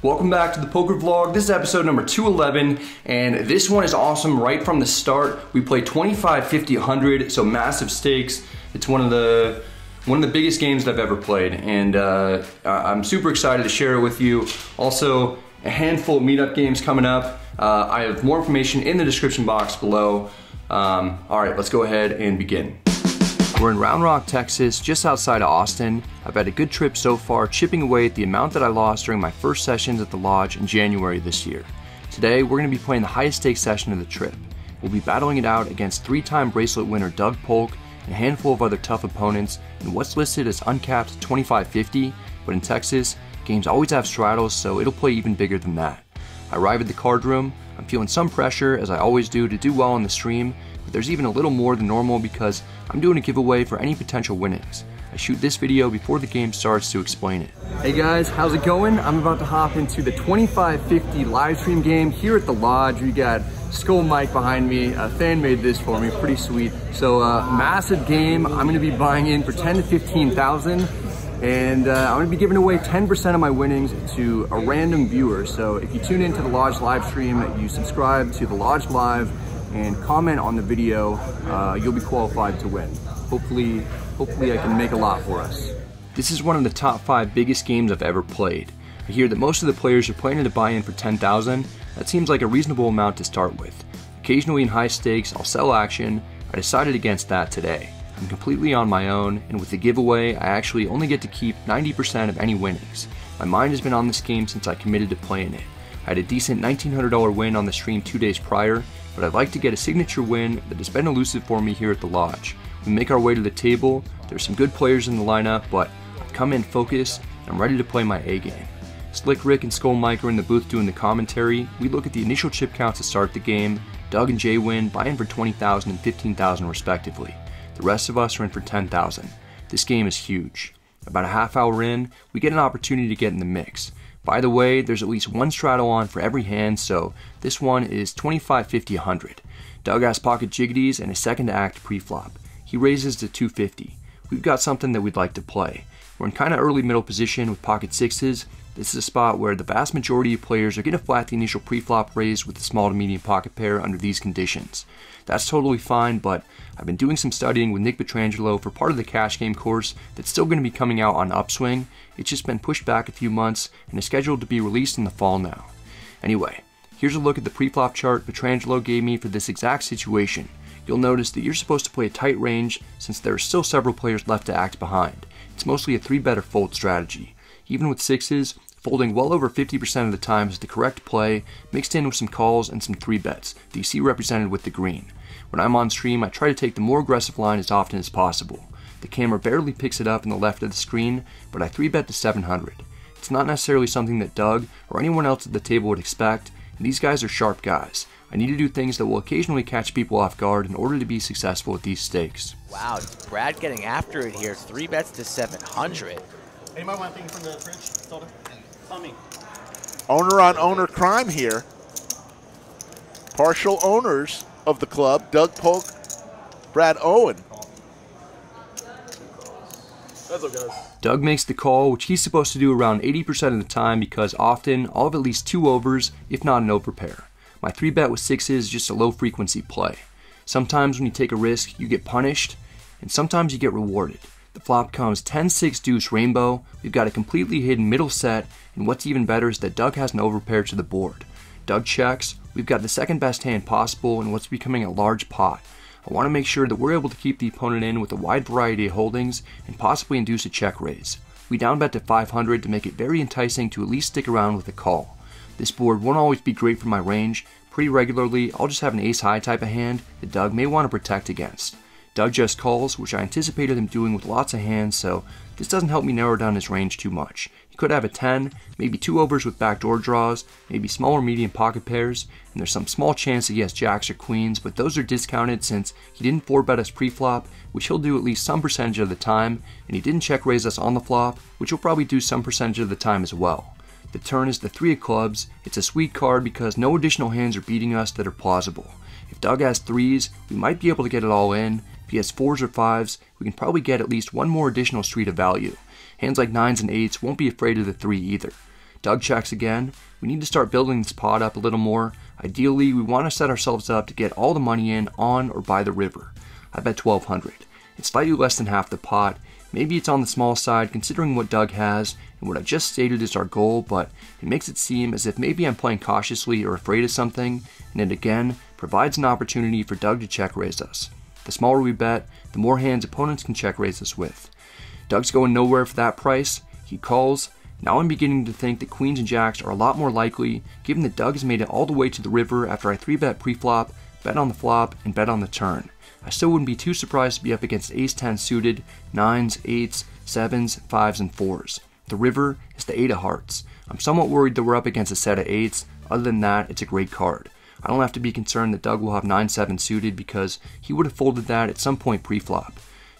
Welcome back to the poker vlog. This is episode number 211, and this one is awesome right from the start. We play 25, 50, 100, so massive stakes. It's one of the one of the biggest games that I've ever played, and uh, I'm super excited to share it with you. Also, a handful of meetup games coming up. Uh, I have more information in the description box below. Um, all right, let's go ahead and begin. We're in Round Rock, Texas, just outside of Austin. I've had a good trip so far, chipping away at the amount that I lost during my first sessions at the lodge in January this year. Today, we're going to be playing the highest stakes session of the trip. We'll be battling it out against three-time bracelet winner Doug Polk and a handful of other tough opponents in what's listed as uncapped 2550, but in Texas, games always have straddles, so it'll play even bigger than that. I arrive at the card room, I'm feeling some pressure, as I always do, to do well on the stream, but there's even a little more than normal because I'm doing a giveaway for any potential winnings. I shoot this video before the game starts to explain it. Hey guys, how's it going? I'm about to hop into the 2550 live stream game here at the lodge. We got Skull Mike behind me. A fan made this for me, pretty sweet. So uh, massive game. I'm gonna be buying in for 10 to 15,000 and uh, I'm gonna be giving away 10% of my winnings to a random viewer. So if you tune into the Lodge live stream, you subscribe to the Lodge Live, and comment on the video, uh, you'll be qualified to win. Hopefully, hopefully I can make a lot for us. This is one of the top five biggest games I've ever played. I hear that most of the players are planning to buy in for 10,000. That seems like a reasonable amount to start with. Occasionally in high stakes, I'll sell action. I decided against that today. I'm completely on my own, and with the giveaway, I actually only get to keep 90% of any winnings. My mind has been on this game since I committed to playing it. I had a decent $1,900 win on the stream two days prior, but I'd like to get a signature win that has been elusive for me here at the Lodge. We make our way to the table, there's some good players in the lineup, but I've come in focused, and I'm ready to play my A game. Slick Rick and Skull Mike are in the booth doing the commentary. We look at the initial chip counts to start the game. Doug and Jay win, buy in for 20,000 and 15,000 respectively. The rest of us are in for 10,000. This game is huge. About a half hour in, we get an opportunity to get in the mix. By the way, there's at least one straddle on for every hand, so this one is 25, 50, 100. Doug has pocket jiggities and a second act preflop. He raises to 250. We've got something that we'd like to play. We're in kind of early middle position with pocket sixes. This is a spot where the vast majority of players are going to flat the initial preflop raise with the small to medium pocket pair under these conditions. That's totally fine, but I've been doing some studying with Nick Petrangelo for part of the cash game course that's still going to be coming out on Upswing. It's just been pushed back a few months and is scheduled to be released in the fall now. Anyway, here's a look at the preflop chart Petrangelo gave me for this exact situation. You'll notice that you're supposed to play a tight range since there are still several players left to act behind. It's mostly a 3 better fold strategy. Even with sixes, folding well over 50% of the time is the correct play, mixed in with some calls and some 3 bets that you see represented with the green. When I'm on stream, I try to take the more aggressive line as often as possible. The camera barely picks it up in the left of the screen, but I 3 bet to 700. It's not necessarily something that Doug or anyone else at the table would expect, and these guys are sharp guys. I need to do things that will occasionally catch people off guard in order to be successful at these stakes. Wow, Brad getting after it here. Three bets to 700. Anybody want anything from the fridge, soda? On me. Owner on owner crime here. Partial owners of the club, Doug Polk, Brad Owen. Doug makes the call, which he's supposed to do around 80% of the time because often I'll have at least two overs, if not an overpair. My 3 bet with 6 is just a low frequency play. Sometimes when you take a risk, you get punished, and sometimes you get rewarded. The flop comes 10-6 deuce rainbow, we've got a completely hidden middle set, and what's even better is that Doug has an overpair to the board. Doug checks, we've got the second best hand possible in what's becoming a large pot. I want to make sure that we're able to keep the opponent in with a wide variety of holdings and possibly induce a check raise. We down bet to 500 to make it very enticing to at least stick around with a call. This board won't always be great for my range. Pretty regularly, I'll just have an ace-high type of hand that Doug may want to protect against. Doug just calls, which I anticipated him doing with lots of hands, so this doesn't help me narrow down his range too much. Could have a 10, maybe two overs with backdoor draws, maybe small or medium pocket pairs, and there's some small chance that he has jacks or queens, but those are discounted since he didn't 4-bet us pre-flop, which he'll do at least some percentage of the time, and he didn't check raise us on the flop, which he'll probably do some percentage of the time as well. The turn is the 3 of clubs. It's a sweet card because no additional hands are beating us that are plausible. If Doug has 3s, we might be able to get it all in, if he has 4s or 5s, we can probably get at least one more additional street of value. Hands like 9s and 8s won't be afraid of the 3 either. Doug checks again. We need to start building this pot up a little more. Ideally, we want to set ourselves up to get all the money in on or by the river. I bet 1200. It's slightly less than half the pot. Maybe it's on the small side considering what Doug has and what I just stated is our goal, but it makes it seem as if maybe I'm playing cautiously or afraid of something, and it again provides an opportunity for Doug to check raise us. The smaller we bet, the more hands opponents can check raise us with. Doug's going nowhere for that price. He calls. Now I'm beginning to think that queens and jacks are a lot more likely, given that Doug has made it all the way to the river after I 3-bet pre-flop, bet on the flop, and bet on the turn. I still wouldn't be too surprised to be up against ace 10 suited, 9s, 8s, 7s, 5s, and 4s. The river is the 8 of hearts. I'm somewhat worried that we're up against a set of 8s. Other than that, it's a great card. I don't have to be concerned that Doug will have 9-7 suited because he would have folded that at some point pre-flop.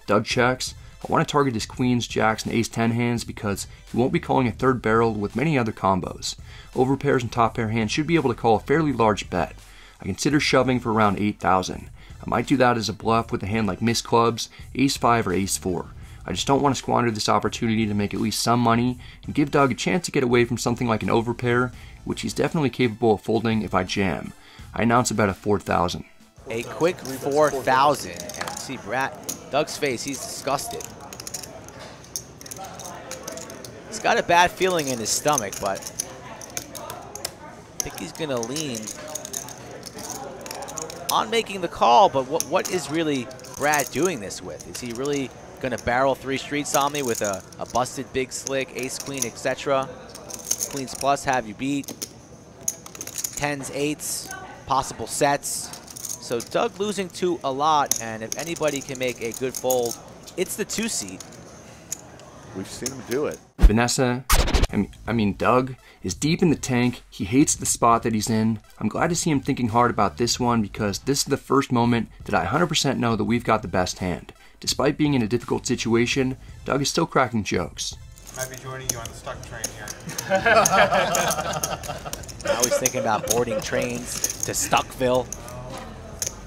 Doug checks. I want to target his queens, jacks, and ace-10 hands because he won't be calling a third barrel with many other combos. Overpairs and top pair hands should be able to call a fairly large bet. I consider shoving for around 8,000. I might do that as a bluff with a hand like Miss Clubs, Ace 5, or Ace 4. I just don't want to squander this opportunity to make at least some money and give Doug a chance to get away from something like an overpair, which he's definitely capable of folding if I jam. I announce about a 4,000. A quick 4,000. And see Brad, Doug's face, he's disgusted. He's got a bad feeling in his stomach, but I think he's going to lean on making the call, but what, what is really Brad doing this with? Is he really going to barrel three streets on me with a, a busted big slick, ace, queen, etc.? Queens plus have you beat. Tens, eights, possible sets. So Doug losing to a lot, and if anybody can make a good fold, it's the two seat. We've seen him do it. Vanessa, I mean, I mean, Doug is deep in the tank. He hates the spot that he's in. I'm glad to see him thinking hard about this one because this is the first moment that I 100% know that we've got the best hand. Despite being in a difficult situation, Doug is still cracking jokes. Might be joining you on the stuck train here. I was thinking about boarding trains to Stuckville.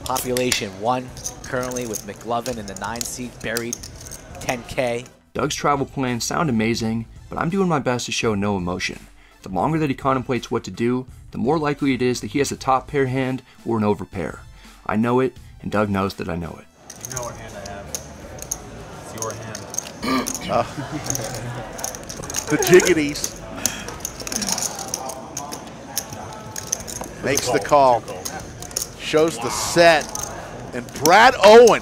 Population one currently with McLovin in the nine seat buried 10K. Doug's travel plans sound amazing, but I'm doing my best to show no emotion. The longer that he contemplates what to do, the more likely it is that he has a top pair hand or an overpair. I know it, and Doug knows that I know it. You know what hand I have. It's your hand. Uh, the jiggities. Makes the call. Shows the set. And Brad Owen.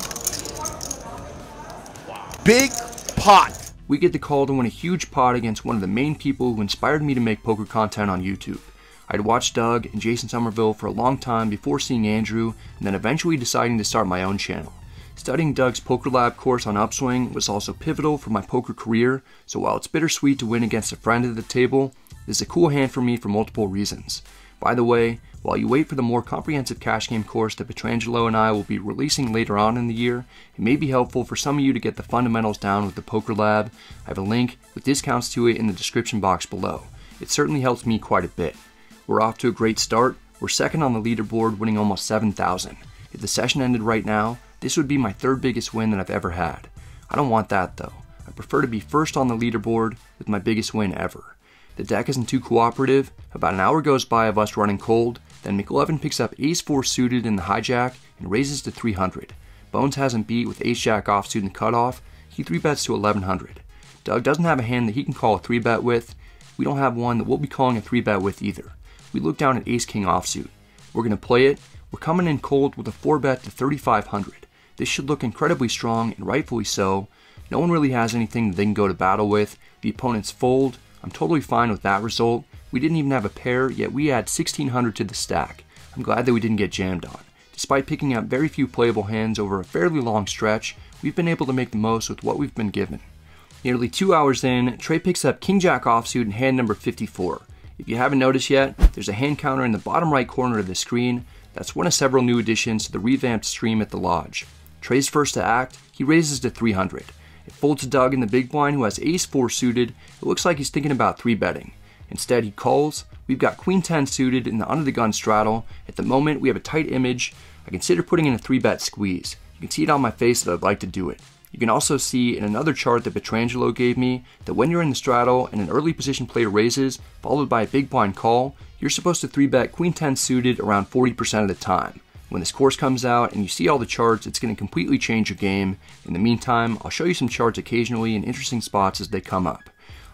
Big pot. We get the call to win a huge pot against one of the main people who inspired me to make poker content on YouTube. I'd watched Doug and Jason Somerville for a long time before seeing Andrew, and then eventually deciding to start my own channel. Studying Doug's Poker Lab course on Upswing was also pivotal for my poker career, so while it's bittersweet to win against a friend at the table, this is a cool hand for me for multiple reasons. By the way, while you wait for the more comprehensive cash game course that Petrangelo and I will be releasing later on in the year, it may be helpful for some of you to get the fundamentals down with the Poker Lab. I have a link with discounts to it in the description box below. It certainly helps me quite a bit. We're off to a great start. We're second on the leaderboard, winning almost 7,000. If the session ended right now, this would be my third biggest win that I've ever had. I don't want that though. I prefer to be first on the leaderboard with my biggest win ever. The deck isn't too cooperative. About an hour goes by of us running cold, then McLovin picks up ace 4 suited in the hijack and raises to 300. Bones hasn't beat with ace jack offsuit in the cutoff. He 3 bets to 1100. Doug doesn't have a hand that he can call a 3 bet with. We don't have one that we'll be calling a 3 bet with either. We look down at ace king offsuit. We're going to play it. We're coming in cold with a 4 bet to 3500. This should look incredibly strong and rightfully so. No one really has anything that they can go to battle with. The opponents fold, I'm totally fine with that result. We didn't even have a pair, yet we add 1600 to the stack. I'm glad that we didn't get jammed on. Despite picking up very few playable hands over a fairly long stretch, we've been able to make the most with what we've been given. Nearly two hours in, Trey picks up King Jack offsuit in hand number 54. If you haven't noticed yet, there's a hand counter in the bottom right corner of the screen. That's one of several new additions to the revamped stream at the Lodge. Trey's first to act, he raises to 300. It folds to Doug in the big blind who has ace 4 suited. It looks like he's thinking about 3 betting. Instead, he calls. We've got queen 10 suited in the under the gun straddle. At the moment, we have a tight image. I consider putting in a 3 bet squeeze. You can see it on my face that I'd like to do it. You can also see in another chart that Petrangelo gave me that when you're in the straddle and an early position player raises, followed by a big blind call, you're supposed to 3-bet Queen 10 suited around 40% of the time. When this course comes out and you see all the charts, it's going to completely change your game. In the meantime, I'll show you some charts occasionally in interesting spots as they come up.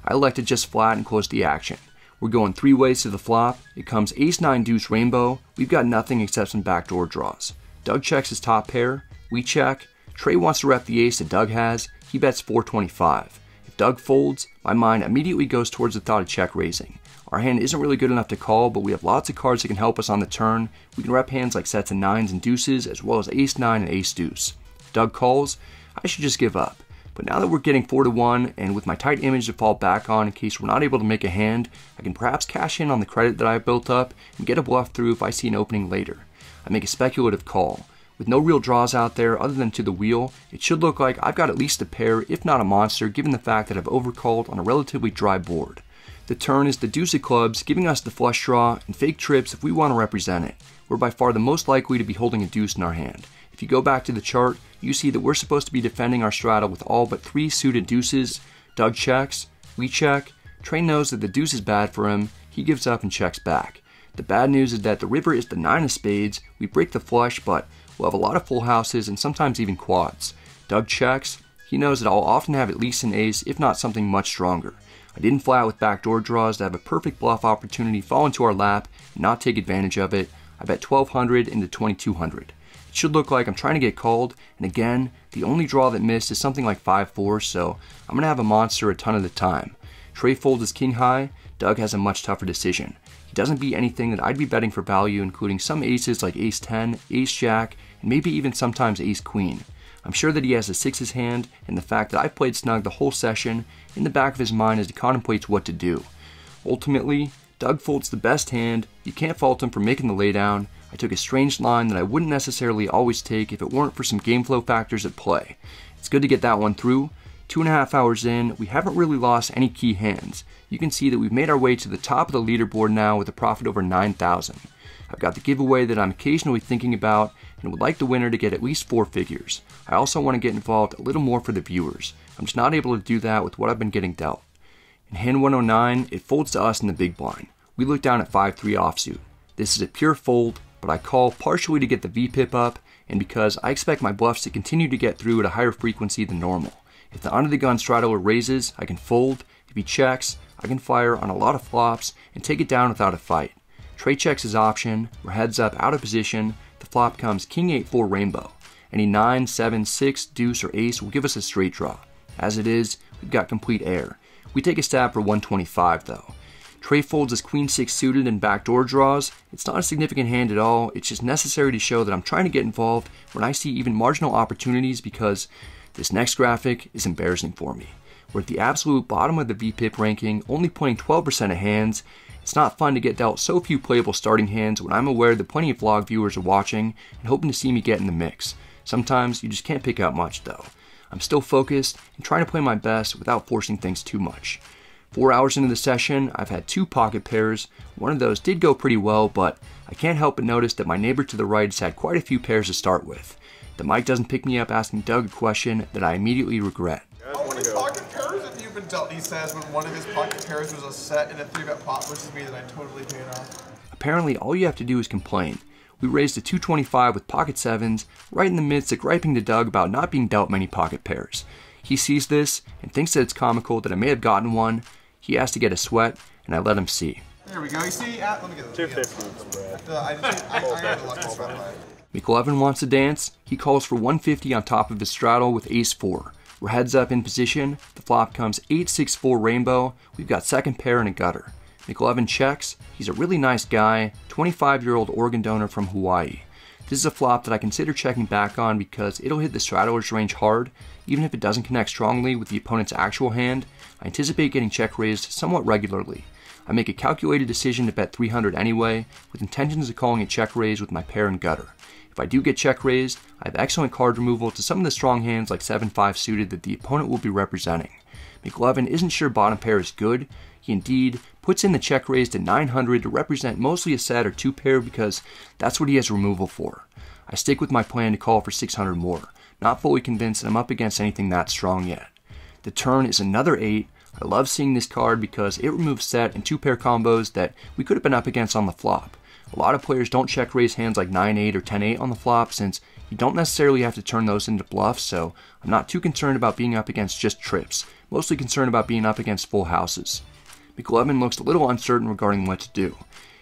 I elected just flat and close the action. We're going three ways to the flop. It comes ace 9 deuce rainbow. We've got nothing except some backdoor draws. Doug checks his top pair. We check. Trey wants to rep the ace that Doug has. He bets 425. If Doug folds, my mind immediately goes towards the thought of check raising. Our hand isn't really good enough to call, but we have lots of cards that can help us on the turn. We can rep hands like sets of nines and deuces, as well as ace nine and ace deuce. Doug calls, I should just give up. But now that we're getting 4 to 1, and with my tight image to fall back on in case we're not able to make a hand, I can perhaps cash in on the credit that I've built up and get a bluff through if I see an opening later. I make a speculative call. With no real draws out there other than to the wheel, it should look like I've got at least a pair, if not a monster, given the fact that I've overcalled on a relatively dry board. The turn is the deuce of clubs, giving us the flush draw and fake trips if we want to represent it. We're by far the most likely to be holding a deuce in our hand. If you go back to the chart, you see that we're supposed to be defending our straddle with all but three suited deuces. Doug checks, we check, Trey knows that the deuce is bad for him, he gives up and checks back. The bad news is that the river is the nine of spades, we break the flush, but we'll have a lot of full houses and sometimes even quads. Doug checks, he knows that I'll often have at least an ace, if not something much stronger. I didn't fly out with backdoor draws to have a perfect bluff opportunity fall into our lap and not take advantage of it. I bet 1200 into 2200. It should look like I'm trying to get called, and again, the only draw that missed is something like 5-4, so I'm to have a monster a ton of the time. Trey folds his king high, Doug has a much tougher decision. He doesn't beat anything that I'd be betting for value, including some aces like ace 10, ace jack, and maybe even sometimes ace queen. I'm sure that he has a sixes hand, and the fact that I've played snug the whole session in the back of his mind as he contemplates what to do. Ultimately, Doug folds the best hand, you can't fault him for making the laydown. I took a strange line that I wouldn't necessarily always take if it weren't for some game flow factors at play. It's good to get that one through. Two and a half hours in, we haven't really lost any key hands. You can see that we've made our way to the top of the leaderboard now with a profit over 9,000. I've got the giveaway that I'm occasionally thinking about and would like the winner to get at least four figures. I also want to get involved a little more for the viewers. I'm just not able to do that with what I've been getting dealt. In hand 109, it folds to us in the big blind. We look down at 5-3 offsuit. This is a pure fold, but I call partially to get the VPIP up and because I expect my bluffs to continue to get through at a higher frequency than normal. If the under the gun straddler raises, I can fold. If he checks, I can fire on a lot of flops and take it down without a fight. Trey checks his option, we're heads up out of position, the flop comes king 8-4 rainbow. Any 9, 7, 6, deuce, or ace will give us a straight draw. As it is, we've got complete air. We take a stab for 125 though. Trey folds his queen 6 suited and backdoor draws. It's not a significant hand at all, it's just necessary to show that I'm trying to get involved when I see even marginal opportunities because this next graphic is embarrassing for me. We're at the absolute bottom of the VPIP ranking, only playing 12% of hands. It's not fun to get dealt so few playable starting hands when I'm aware that plenty of vlog viewers are watching and hoping to see me get in the mix. Sometimes you just can't pick out much though. I'm still focused and trying to play my best without forcing things too much. Four hours into the session, I've had two pocket pairs. One of those did go pretty well, but I can't help but notice that my neighbor to the right has had quite a few pairs to start with. The mic doesn't pick me up asking Doug a question that I immediately regret. How many oh, pocket pairs have you been dealt? He says when one of his pocket pairs was a set in a three-bet pot versus me that I totally paid off. Apparently, all you have to do is complain. We raised to 225 with pocket sevens, right in the midst of griping to Doug about not being dealt many pocket pairs. He sees this and thinks that it's comical that I may have gotten one. He asks to get a sweat, and I let him see. There we go. You see, uh, let me get this. 250. I, I, I had a lucky sweat by wants to dance. He calls for 150 on top of his straddle with ace 4. We're heads up in position. The flop comes 8-6-4 rainbow. We've got second pair and a gutter. McLovin checks. He's a really nice guy, 25 year old organ donor from Hawaii. This is a flop that I consider checking back on because it'll hit the straddler's range hard, even if it doesn't connect strongly with the opponent's actual hand. I anticipate getting check raised somewhat regularly. I make a calculated decision to bet 300 anyway, with intentions of calling a check raise with my pair and gutter. If I do get check raised, I have excellent card removal to some of the strong hands like 7-5 suited that the opponent will be representing. McLovin isn't sure bottom pair is good. He indeed puts in the check raise to 900 to represent mostly a set or two pair because that's what he has removal for. I stick with my plan to call for 600 more. not fully convinced that I'm up against anything that strong yet. The turn is another 8. I love seeing this card because it removes set and two pair combos that we could have been up against on the flop. A lot of players don't check raise hands like 9-8 or 10-8 on the flop since you don't necessarily have to turn those into bluffs, so I'm not too concerned about being up against just trips, mostly concerned about being up against full houses. McLovin looks a little uncertain regarding what to do.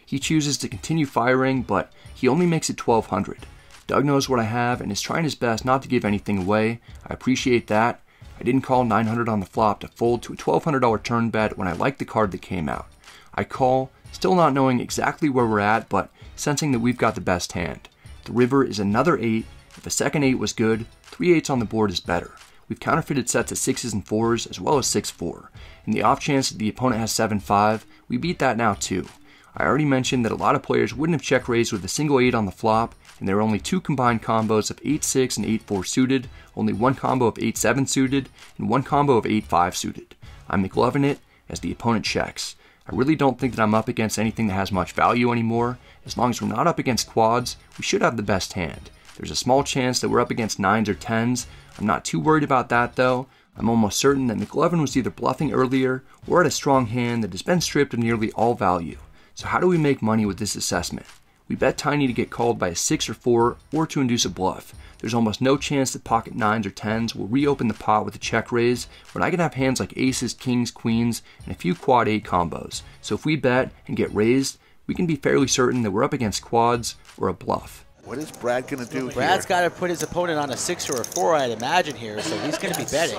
He chooses to continue firing, but he only makes it 1200. Doug knows what I have and is trying his best not to give anything away. I appreciate that. I didn't call 900 on the flop to fold to a $1,200 turn bet when I liked the card that came out. I call, still not knowing exactly where we're at, but sensing that we've got the best hand. The river is another 8. If a second 8 was good, 3 8s on the board is better. We've counterfeited sets of 6s and 4s as well as 6 4. In the off chance that the opponent has 7 5, we beat that now too. I already mentioned that a lot of players wouldn't have check raised with a single 8 on the flop, and there are only two combined combos of 8 6 and 8 4 suited, only one combo of 8 7 suited, and one combo of 8 5 suited. I'm McLovin it as the opponent checks. I really don't think that I'm up against anything that has much value anymore. As long as we're not up against quads, we should have the best hand. There's a small chance that we're up against 9s or 10s. I'm not too worried about that though. I'm almost certain that McLovin was either bluffing earlier or at a strong hand that has been stripped of nearly all value. So how do we make money with this assessment? We bet Tiny to get called by a 6 or 4 or to induce a bluff. There's almost no chance that pocket 9s or 10s will reopen the pot with a check raise when I can have hands like aces, kings, queens, and a few quad 8 combos. So if we bet and get raised, we can be fairly certain that we're up against quads or a bluff. What is Brad going to do Brad's got to put his opponent on a 6 or a 4, I'd imagine here, so he's going to be betting.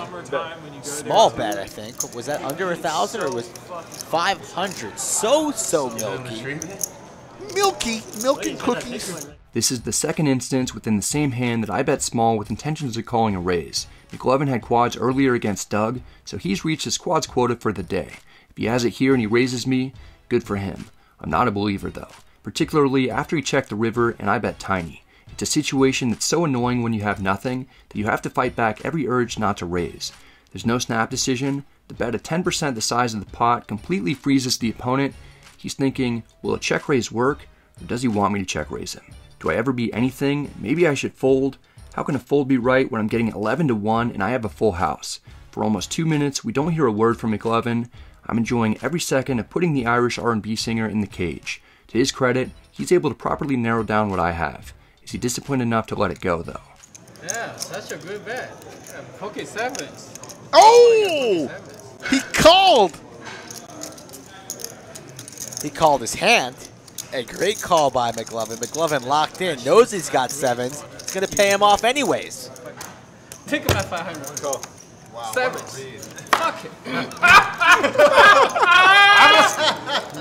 Small bet, I think. Was that under a 1,000 or was 500? So, so milky. Milky, milk and cookies. This is the second instance within the same hand that I bet small with intentions of calling a raise. McLovin had quads earlier against Doug, so he's reached his quads quota for the day. If he has it here and he raises me, good for him. I'm not a believer though particularly after he checked the river and I bet tiny. It's a situation that's so annoying when you have nothing that you have to fight back every urge not to raise. There's no snap decision. The bet at 10% the size of the pot completely freezes the opponent. He's thinking, will a check raise work, or does he want me to check raise him? Do I ever beat anything? Maybe I should fold. How can a fold be right when I'm getting 11 to 1 and I have a full house? For almost two minutes, we don't hear a word from McLovin. I'm enjoying every second of putting the Irish R&B singer in the cage. To his credit, he's able to properly narrow down what I have. Is he disciplined enough to let it go, though? Yeah, such a good bet. Yeah, pocket sevens. Oh! He called! He called his hand. A great call by McLovin. McLovin locked in, knows he's got sevens. He's going to pay him off anyways. Take him at 500. Go. Wow, sevens. Fuck it.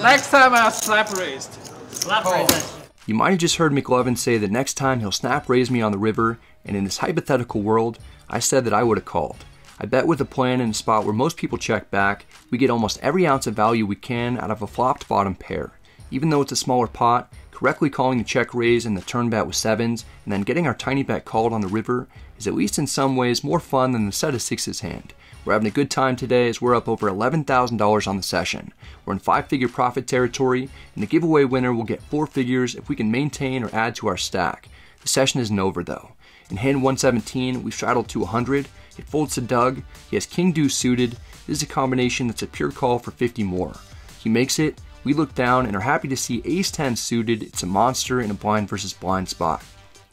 next time I'll slap raised. Slap raised. You might have just heard McLovin say that next time he'll snap raise me on the river, and in this hypothetical world, I said that I would have called. I bet with a plan in a spot where most people check back, we get almost every ounce of value we can out of a flopped bottom pair. Even though it's a smaller pot, correctly calling the check raise and the turn bet with sevens, and then getting our tiny bet called on the river is at least in some ways more fun than the set of sixes hand. We're having a good time today as we're up over $11,000 on the session. We're in five figure profit territory, and the giveaway winner will get four figures if we can maintain or add to our stack. The session isn't over though. In hand 117, we've straddled to 100. It folds to Doug. He has King Deuce suited. This is a combination that's a pure call for 50 more. He makes it. We look down and are happy to see Ace 10 suited. It's a monster in a blind versus blind spot.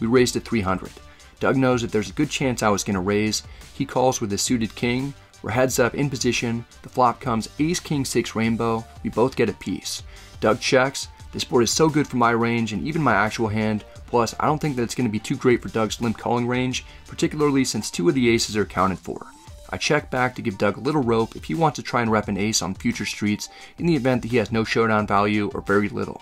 We raised to 300. Doug knows that there's a good chance I was going to raise. He calls with a suited king. We're heads up in position. The flop comes ace king 6 rainbow. We both get a piece. Doug checks. This board is so good for my range and even my actual hand. Plus, I don't think that it's going to be too great for Doug's limp calling range, particularly since two of the aces are accounted for. I check back to give Doug a little rope if he wants to try and rep an ace on future streets in the event that he has no showdown value or very little.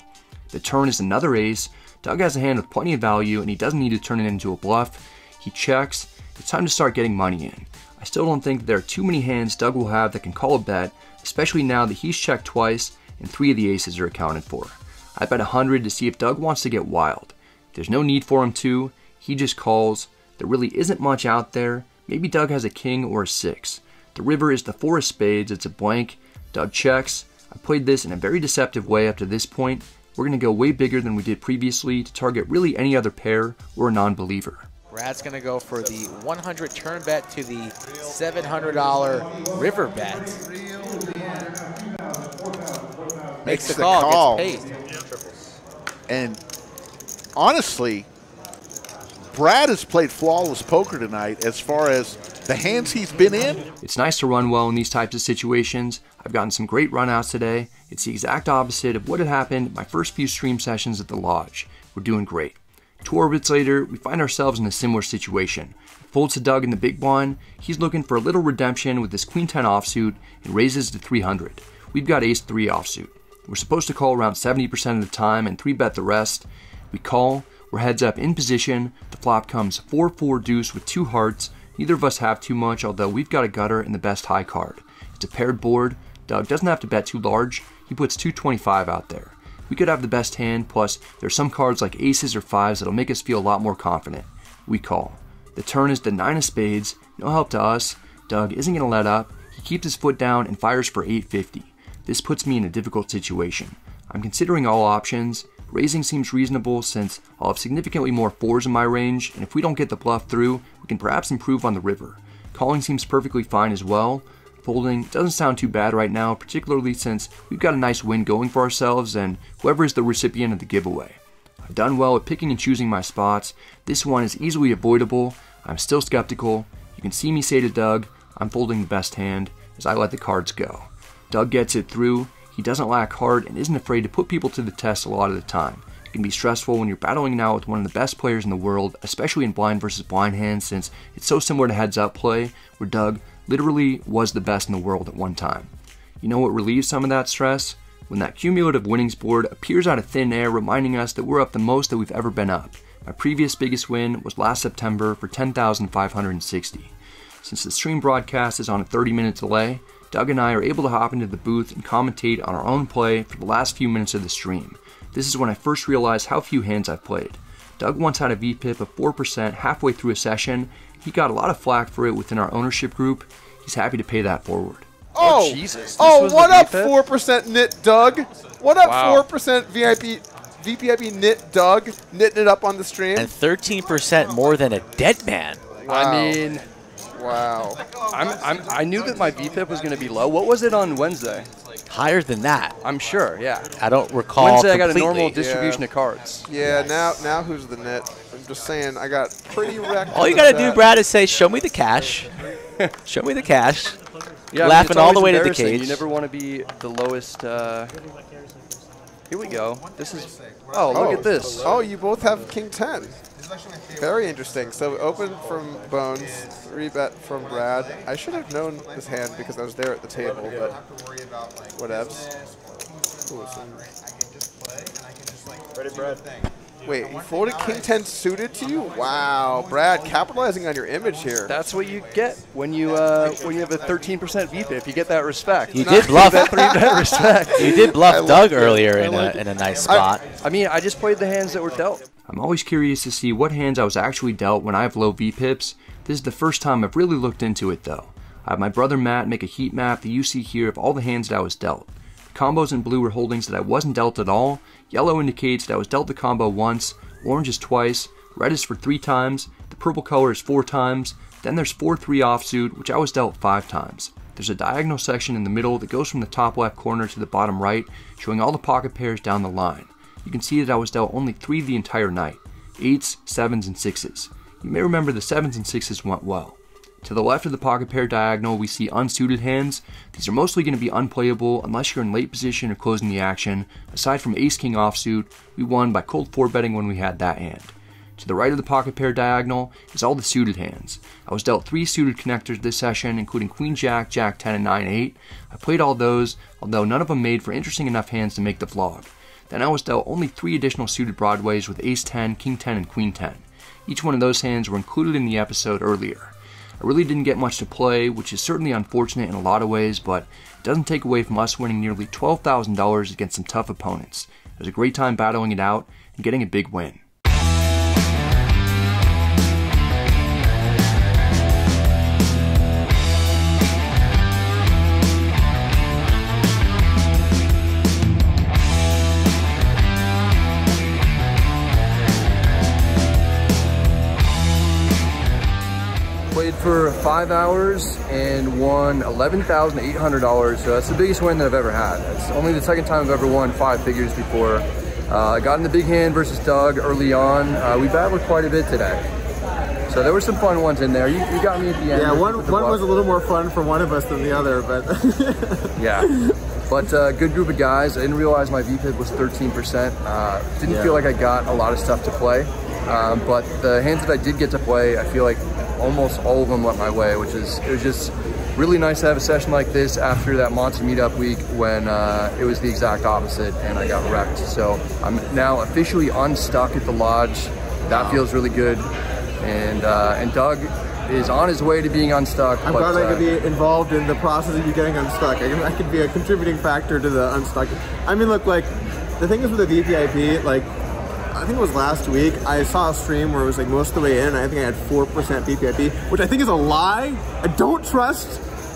The turn is another ace, Doug has a hand with plenty of value and he doesn't need to turn it into a bluff. He checks. It's time to start getting money in. I still don't think there are too many hands Doug will have that can call a bet, especially now that he's checked twice and three of the aces are accounted for. I bet 100 to see if Doug wants to get wild. There's no need for him to. He just calls. There really isn't much out there. Maybe Doug has a king or a six. The river is the four of spades. It's a blank. Doug checks. I played this in a very deceptive way up to this point. We're going to go way bigger than we did previously to target really any other pair or a non-believer. Brad's going to go for the 100 turn bet to the $700 river bet. Makes the, the call, call. gets paid. And honestly, Brad has played flawless poker tonight as far as the hands he's been in. It's nice to run well in these types of situations. I've gotten some great runouts today. It's the exact opposite of what had happened my first few stream sessions at the lodge. We're doing great. Two orbits later, we find ourselves in a similar situation. Folds to Doug in the big blind. He's looking for a little redemption with his queen 10 offsuit and raises to 300. We've got ace 3 offsuit. We're supposed to call around 70% of the time and 3 bet the rest. We call, we're heads up in position. The flop comes 4 4 deuce with two hearts. Neither of us have too much, although we've got a gutter and the best high card. It's a paired board. Doug doesn't have to bet too large. He puts 225 out there. We could have the best hand, plus there's some cards like aces or fives that'll make us feel a lot more confident. We call. The turn is the nine of spades, no help to us. Doug isn't going to let up. He keeps his foot down and fires for 850. This puts me in a difficult situation. I'm considering all options. Raising seems reasonable since I'll have significantly more fours in my range, and if we don't get the bluff through, we can perhaps improve on the river. Calling seems perfectly fine as well. Folding doesn't sound too bad right now, particularly since we've got a nice win going for ourselves and whoever is the recipient of the giveaway. I've done well at picking and choosing my spots. This one is easily avoidable. I'm still skeptical. You can see me say to Doug, I'm folding the best hand as I let the cards go. Doug gets it through. He doesn't lack heart and isn't afraid to put people to the test a lot of the time. It can be stressful when you're battling now with one of the best players in the world, especially in blind versus blind hands, since it's so similar to heads up play, where Doug literally was the best in the world at one time. You know what relieves some of that stress? When that cumulative winnings board appears out of thin air, reminding us that we're up the most that we've ever been up. My previous biggest win was last September for 10,560. Since the stream broadcast is on a 30 minute delay, Doug and I are able to hop into the booth and commentate on our own play for the last few minutes of the stream. This is when I first realized how few hands I've played. Doug once had a VPIP of 4% halfway through a session. He got a lot of flack for it within our ownership group. He's happy to pay that forward. Oh, oh Jesus, this Oh, was what up, four percent nit Doug? What up, Wow. four percent VIP VPIP nit Doug? Nitting it up on the stream. And 13% more than a dead man. I mean, wow. I'm, I'm, I knew that my VPIP was going to be low. What was it on Wednesday? Higher than that. I'm sure, yeah. I don't recall Wednesday, I got a normal distribution Yeah. of cards. Yeah. Now, now who's the nit? I'm just saying. I got pretty wrecked. All you got to do. Brad, is say, show me the cash. show me the cash. Yeah, I mean, Laughing all the way to the cage. You never want to be the lowest. Uh... Here we go. This is. Oh, look Oh. at this. Oh, you both have King 10. Very interesting. So open from Bones, three bet from Brad. I should have known this hand because I was there at the table, but whatevs. Ooh, some- Ready, Brad? Wait, you folded King 10 suited to you? Wow, Brad, capitalizing on your image here. That's what you get when you uh, when you have a 13% VPIP. You get that respect. You did bluff. that three bet respect. You did bluff Doug earlier in, a, in a nice spot. I mean, I just played the hands that were dealt. I'm always curious to see what hands I was actually dealt when I have low VPIPs. This is the first time I've really looked into it though. I have my brother Matt make a heat map that you see here of all the hands that I was dealt. Combos in blue are holdings that I wasn't dealt at all. Yellow indicates that I was dealt the combo once. Orange is twice. Red is for three times. The purple color is four times. Then there's 4-3 offsuit, which I was dealt five times. There's a diagonal section in the middle that goes from the top left corner to the bottom right, showing all the pocket pairs down the line. You can see that I was dealt only three the entire night. Eights, sevens, and sixes. You may remember the sevens and sixes went well. To the left of the pocket pair diagonal, we see unsuited hands. These are mostly going to be unplayable unless you're in late position or closing the action. Aside from ace king offsuit, we won by cold four betting when we had that hand. To the right of the pocket pair diagonal is all the suited hands. I was dealt three suited connectors this session, including Queen Jack, Jack 10, and 9 8. I played all those, although none of them made for interesting enough hands to make the vlog. Then I was dealt only three additional suited broadways with Ace 10, King 10, and Queen 10. Each one of those hands were included in the episode earlier. I really didn't get much to play, which is certainly unfortunate in a lot of ways, but it doesn't take away from us winning nearly $12,000 against some tough opponents. It was a great time battling it out and getting a big win. For five hours and won $11,800. So that's the biggest win that I've ever had. It's only the second time I've ever won five figures before. Uh, I got in the big hand versus Doug early on. Uh, we battled quite a bit today. So there were some fun ones in there. You, you got me at the end. Yeah, one, one was a little more fun for one of us than the other, but Yeah. But uh, good group of guys. I didn't realize my VPIP was 13%. Uh, didn't Yeah. feel like I got a lot of stuff to play. Um, but the hands that I did get to play, I feel like almost all of them went my way, which is, it was just really nice to have a session like this after that Monster Meetup week when uh, it was the exact opposite and I got wrecked. So I'm now officially unstuck at the lodge. That feels really good. And, uh, and Doug is on his way to being unstuck. I'm but, glad I uh, could be involved in the process of you getting unstuck. I, can, I could be a contributing factor to the unstuck. I mean, look, like, the thing is with the VPIP, like, I think it was last week, I saw a stream where it was like most of the way in, and I think I had 4% VPIP, which I think is a lie. I don't trust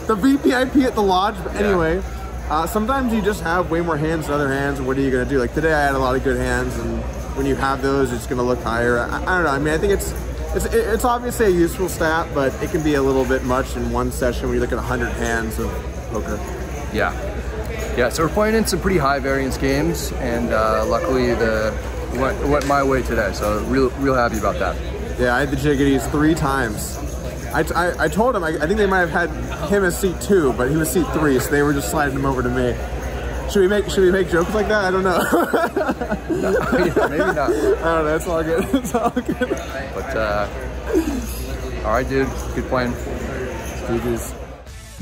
the VPIP at the lodge, but anyway. Uh, sometimes you just have way more hands than other hands, and what are you going to do? Like today, I had a lot of good hands, and when you have those, it's going to look higher. I, I don't know. I mean, I think it's it's it's obviously a useful stat, but it can be a little bit much in one session when you look at 100 hands of poker. Yeah. Yeah, so we're playing in some pretty high variance games, and uh, luckily the went, went my way today, so real real happy about that. Yeah, I had the jiggities three times. I, I, I told him, I, I think they might have had him as seat two, but he was seat three, so they were just sliding him over to me. Should we make should we make jokes like that? I don't know. Yeah, maybe not, I don't know. It's all good. It's all good. but uh, all right, dude, good playing. GG's.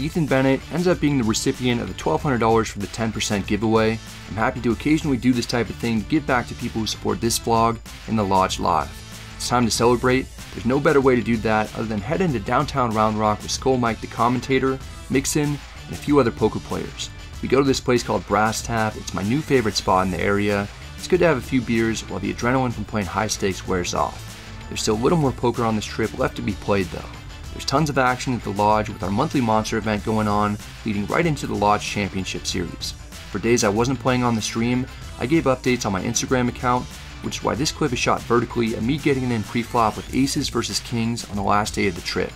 Ethan Bennett ends up being the recipient of the $1,200 for the 10% giveaway. I'm happy to occasionally do this type of thing to give back to people who support this vlog and the Lodge Live. It's time to celebrate. There's no better way to do that other than head into downtown Round Rock with Skull Mike the commentator, Mixon, and a few other poker players. We go to this place called Brass Tap. It's my new favorite spot in the area. It's good to have a few beers while the adrenaline from playing high stakes wears off. There's still a little more poker on this trip left to be played though. There's tons of action at the Lodge with our monthly monster event going on, leading right into the Lodge Championship Series. For days I wasn't playing on the stream, I gave updates on my Instagram account, which is why this clip is shot vertically and me getting in pre-flop with aces versus kings on the last day of the trip.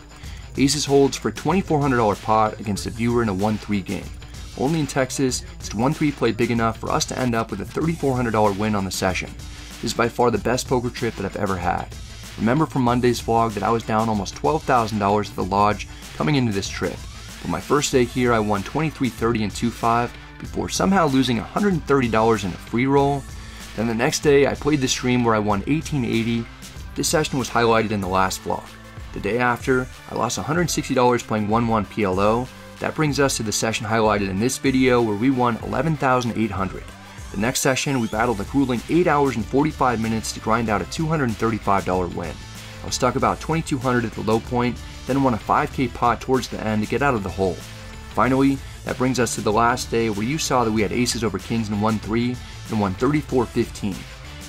Aces holds for a $2,400 pot against a viewer in a 1-3 game. Only in Texas is 1-3 play big enough for us to end up with a $3,400 win on the session. This is by far the best poker trip that I've ever had. Remember from Monday's vlog that I was down almost $12,000 at the lodge coming into this trip. But my first day here I won 23.30 and 2.5 before somehow losing $130 in a free roll. Then the next day I played the stream where I won 1880. This session was highlighted in the last vlog. The day after, I lost $160 playing 1-1 PLO. That brings us to the session highlighted in this video where we won 11,800. The next session, we battled a grueling 8 hours and 45 minutes to grind out a $235 win. I was stuck about 2200 at the low point, then won a 5k pot towards the end to get out of the hole. Finally, that brings us to the last day where you saw that we had aces over kings in 1-3 and won 34-15.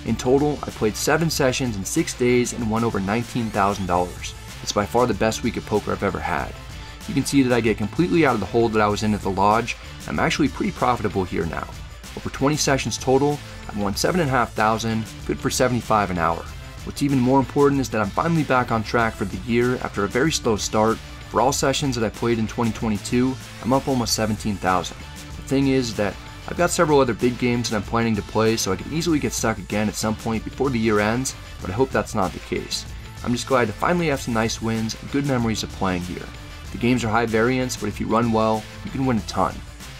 In total, I played 7 sessions in 6 days and won over $19,000. It's by far the best week of poker I've ever had. You can see that I get completely out of the hole that I was in at the lodge. I'm actually pretty profitable here now. Over 20 sessions total, I've won 7,500, good for 75 an hour. What's even more important is that I'm finally back on track for the year after a very slow start. For all sessions that I played in 2022, I'm up almost 17,000. The thing is that I've got several other big games that I'm planning to play, so I could easily get stuck again at some point before the year ends, but I hope that's not the case. I'm just glad to finally have some nice wins and good memories of playing here. The games are high variance, but if you run well, you can win a ton.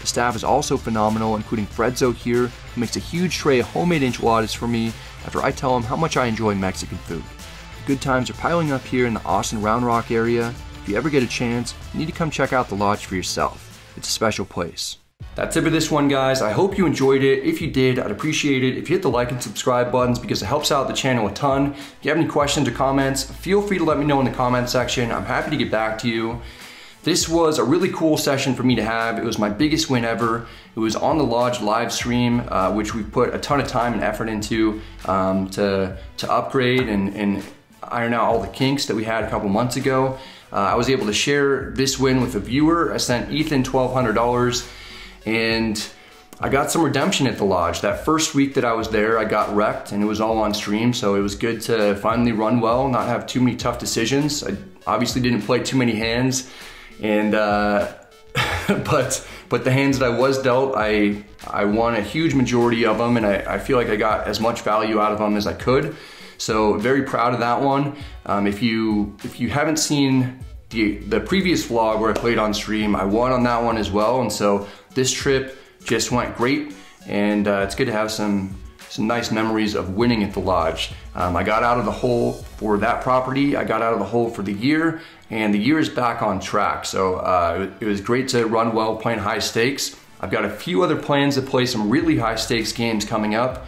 The staff is also phenomenal, including Fredzo here, who makes a huge tray of homemade enchiladas for me after I tell him how much I enjoy Mexican food. The good times are piling up here in the Austin Round Rock area. If you ever get a chance, you need to come check out the lodge for yourself. It's a special place. That's it for this one, guys. I hope you enjoyed it. If you did, I'd appreciate it if you hit the like and subscribe buttons because it helps out the channel a ton. If you have any questions or comments, feel free to let me know in the comment section. I'm happy to get back to you. This was a really cool session for me to have. It was my biggest win ever. It was on the Lodge live stream, uh, which we put a ton of time and effort into um, to, to upgrade and, and iron out all the kinks that we had a couple months ago. Uh, I was able to share this win with a viewer. I sent Ethan $1,200 and I got some redemption at the lodge. That first week that I was there, I got wrecked and it was all on stream, so it was good to finally run well, not have too many tough decisions. I obviously didn't play too many hands, and uh, but but the hands that I was dealt, I I won a huge majority of them, and I, I feel like I got as much value out of them as I could. So very proud of that one. Um, if you if you haven't seen the the previous vlog where I played on stream, I won on that one as well, and so this trip just went great, and uh, it's good to have some some nice memories of winning at the lodge. Um, I got out of the hole for that property. I got out of the hole for the year, and the year is back on track. So uh, it was great to run well playing high stakes. I've got a few other plans to play some really high stakes games coming up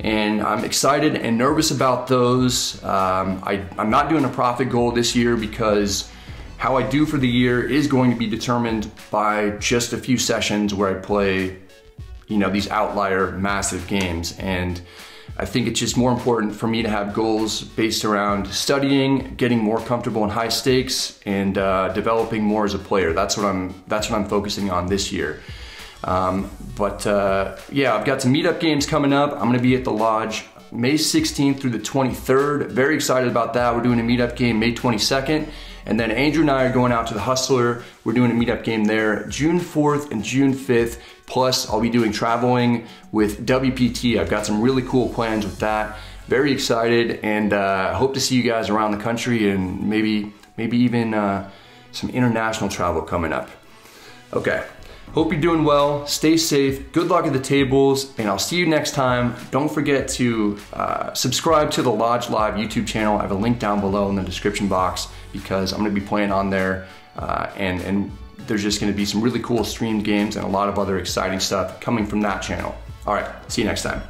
and I'm excited and nervous about those. Um, I, am not doing a profit goal this year because how I do for the year is going to be determined by just a few sessions where I play, you know, these outlier massive games. And I think it's just more important for me to have goals based around studying, getting more comfortable in high stakes, and uh, developing more as a player. That's what I'm. That's what I'm focusing on this year. Um, but uh, yeah, I've got some meetup games coming up. I'm gonna be at the Lodge May 16th through the 23rd. Very excited about that. We're doing a meetup game May 22nd. And then Andrew and I are going out to the Hustler. We're doing a meetup game there June 4th and June 5th. Plus, I'll be doing traveling with WPT. I've got some really cool plans with that. Very excited and uh, hope to see you guys around the country and maybe, maybe even uh, some international travel coming up. Okay, Hope you're doing well. Stay safe. Good luck at the tables, and I'll see you next time. Don't forget to uh, subscribe to the Lodge Live YouTube channel. I have a link down below in the description box because I'm going to be playing on there, uh, and and there's just going to be some really cool streamed games and a lot of other exciting stuff coming from that channel. All right, see you next time.